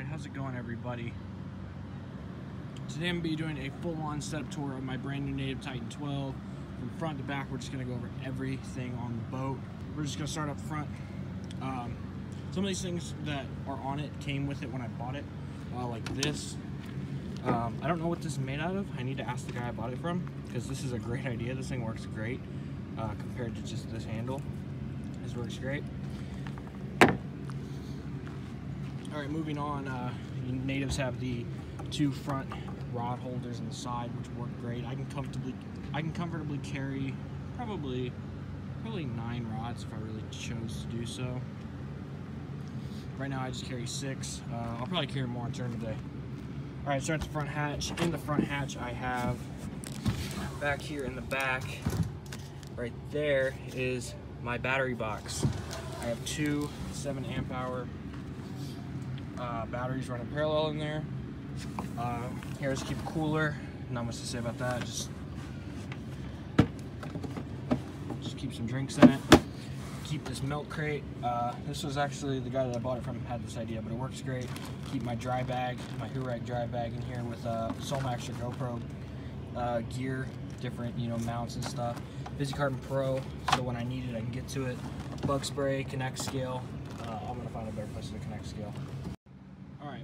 Alright, how's it going everybody? Today I'm going to be doing a full-on setup tour of my brand new Native Titan 12. From front to back, we're just going to go over everything on the boat. We're just going to start up front. Um, some of these things that are on it came with it when I bought it, uh, like this. Um, I don't know what this is made out of. I need to ask the guy I bought it from, because this is a great idea. This thing works great uh, compared to just this handle. This works great. All right, moving on. Uh, natives have the two front rod holders on the side, which work great. I can comfortably, I can comfortably carry probably, probably nine rods if I really chose to do so. Right now, I just carry six. Uh, I'll probably carry more in turn today. All right, so start the front hatch. In the front hatch, I have back here in the back, right there is my battery box. I have two seven amp hour uh, batteries running parallel in there. Uh, here's keep cooler. Not much to say about that. Just just keep some drinks in it. Keep this milk crate. Uh, this was actually the guy that I bought it from had this idea, but it works great. Keep my dry bag, my Hurag dry bag in here with uh, Solmax or GoPro uh, gear, different you know mounts and stuff. VisiCarbon Pro, so when I need it, I can get to it. Bug spray, Connect scale. Uh, I'm gonna find a better place to connect scale.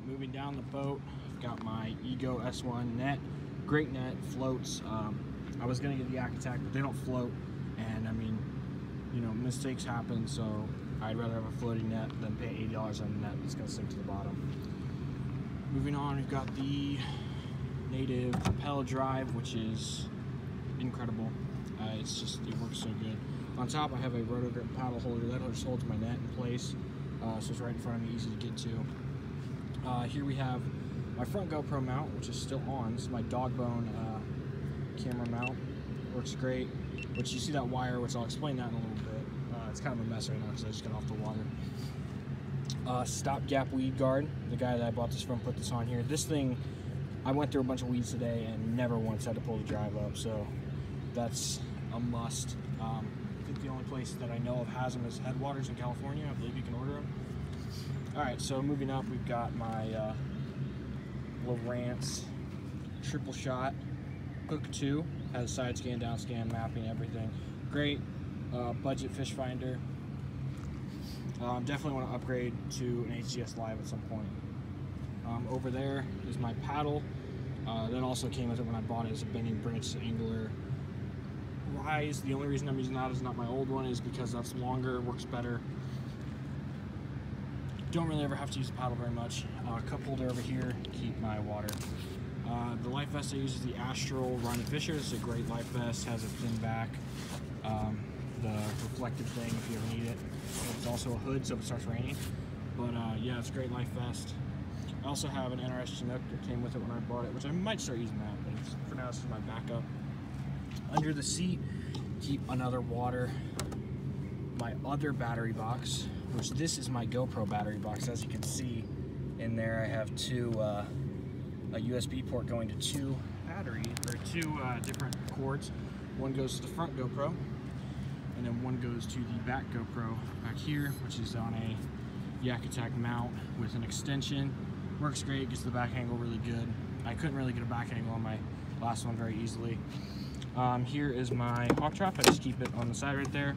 Moving down the boat, I've got my Ego S1 net. Great net, floats. Um, I was gonna get the Yak Attack, but they don't float. And I mean, you know, mistakes happen, so I'd rather have a floating net than pay $80 on a net that's gonna sink to the bottom. Moving on, we've got the native propel drive, which is incredible. Uh, it's just, it works so good. On top, I have a roto grip paddle holder that just holds my net in place. Uh, so it's right in front of me, easy to get to. Uh, here we have my front GoPro mount, which is still on. This is my Dogbone uh, camera mount. Works great. But you see that wire, which I'll explain that in a little bit. Uh, it's kind of a mess right now because I just got off the water. Uh, stopgap weed guard. The guy that I bought this from put this on here. This thing, I went through a bunch of weeds today and never once had to pull the drive up. So that's a must. Um, I think the only place that I know of has them is Headwaters in California. I believe you can order them. All right, so moving up, we've got my uh, Lowrance triple shot Hook 2. Has side scan, down scan, mapping, everything. Great uh, budget fish finder. Um, definitely want to upgrade to an HDS Live at some point. Um, over there is my paddle. Uh, that also came with it when I bought it. It's a Bending Branch Angler Rise. The only reason I'm using that is not my old one is because that's longer, works better. Don't really ever have to use the paddle very much. Uh, cup holder over here, keep my water. Uh, the life vest I use is the Astral Ronny Fisher. It's a great life vest, has a thin back, um, the reflective thing if you ever need it. It's also a hood so if it starts raining. But uh, yeah, it's a great life vest. I also have an NRS Chinook that came with it when I bought it, which I might start using that, but for now it's just my backup. Under the seat, keep another water. My other battery box, which this is my GoPro battery box. As you can see in there, I have two, uh, a USB port going to two battery, or two uh, different cords. One goes to the front GoPro, and then one goes to the back GoPro back here, which is on a Yak Attack mount with an extension. Works great, gets the back angle really good. I couldn't really get a back angle on my last one very easily. Um, here is my Hawg Trough. I just keep it on the side right there.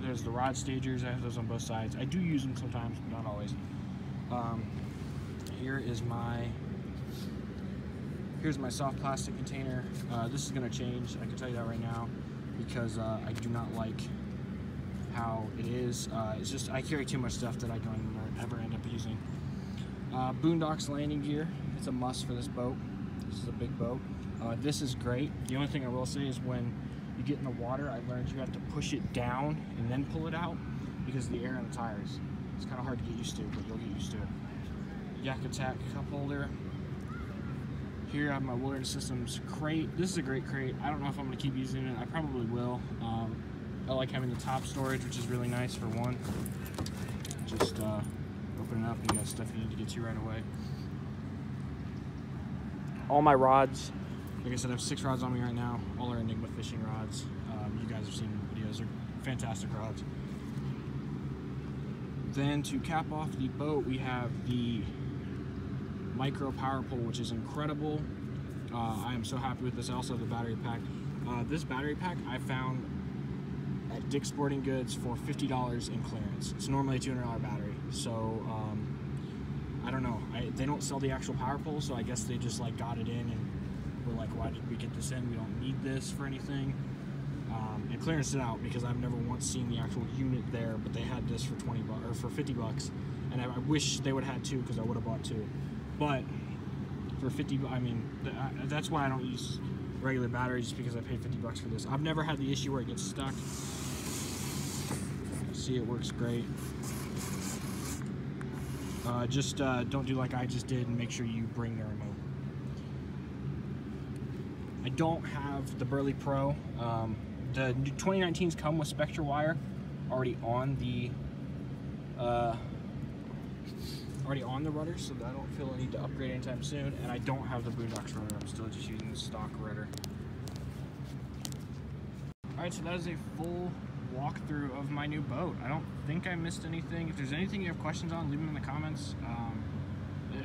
There's the rod stagers. I have those on both sides. I do use them sometimes, but not always. Um, here is my here's my soft plastic container. Uh, this is going to change. I can tell you that right now because uh, I do not like how it is. Uh, it's just I carry too much stuff that I don't ever end up using. Uh, Boonedox landing gear. It's a must for this boat. This is a big boat. Uh, this is great. The only thing I will say is when you get in the water, I learned you have to push it down and then pull it out because of the air in the tires. It's kind of hard to get used to, but you'll get used to it. Yak Attack cup holder. Here I have my Wilderness Systems crate. This is a great crate. I don't know if I'm going to keep using it. I probably will. Um, I like having the top storage, which is really nice for one. Just uh, open it up and you got stuff you need to get to right away. All my rods, like I said, I have six rods on me right now. All are Enigma fishing rods. Um, you guys have seen the videos. They're fantastic rods. Then to cap off the boat, we have the micro power pole, which is incredible. Uh, I am so happy with this. I also have the battery pack. Uh, this battery pack I found at Dick's Sporting Goods for $50 in clearance. It's normally a $200 battery. So, um, I don't know. I, they don't sell the actual power pole, so I guess they just like got it in and were like, why did we get this in? We don't need this for anything. Um, and clearance it out because I've never once seen the actual unit there, but they had this for 20 bucks or for 50 bucks, and I, I wish they would have had two because I would have bought two. But for 50, I mean, th I, that's why I don't use regular batteries just because I paid 50 bucks for this. I've never had the issue where it gets stuck. See, it works great. Uh, just uh, don't do like I just did and make sure you bring the remote. I don't have the Burley Pro. Um, the 2019s come with Spectra wire already on the uh, already on the rudder, so I don't feel a need to upgrade anytime soon. And I don't have the Boonedox rudder. I'm still just using the stock rudder. All right, so that is a full walkthrough of my new boat. I don't think I missed anything. If there's anything you have questions on, leave them in the comments. Um,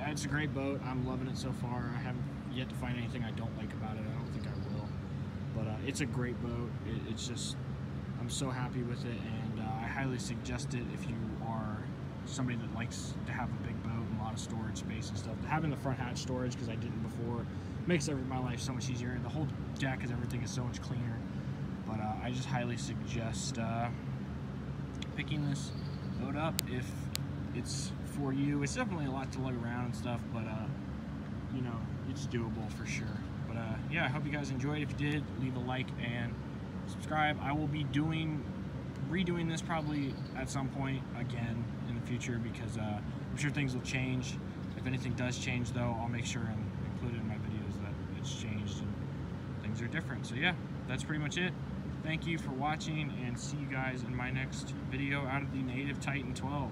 it's a great boat. I'm loving it so far. I haven't yet to find anything I don't like about it. I don't think I will. But uh, it's a great boat. It, it's just, I'm so happy with it, and uh, I highly suggest it if you are somebody that likes to have a big boat and a lot of storage space and stuff. Having the front hatch storage, because I didn't before, makes every, my life so much easier. The whole deck is everything is so much cleaner. But uh, I just highly suggest uh, picking this boat up if it's for you. It's definitely a lot to lug around and stuff, but uh, you know, it's doable for sure. But uh, yeah, I hope you guys enjoyed. If you did, leave a like and subscribe. I will be doing, redoing this probably at some point again in the future because uh, I'm sure things will change. If anything does change though, I'll make sure and include it in my videos that it's changed and things are different. So yeah, that's pretty much it. Thank you for watching and see you guys in my next video out of the Native Titan 12.